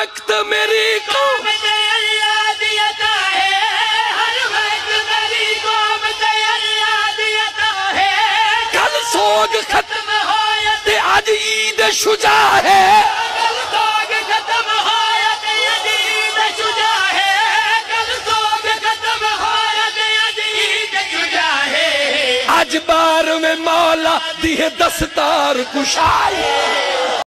वक्त मेरी कौम कल सोग खत्म ते आज ईद शुजा है। आज बार में मौला दी दस्तार कुशाई।